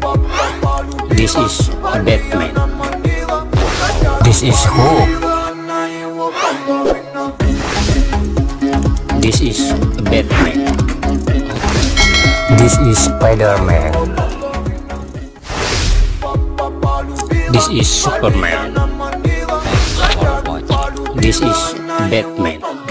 This is Batman. This is who? This is Batman. This is Spider-Man. This is Superman. This is Batman.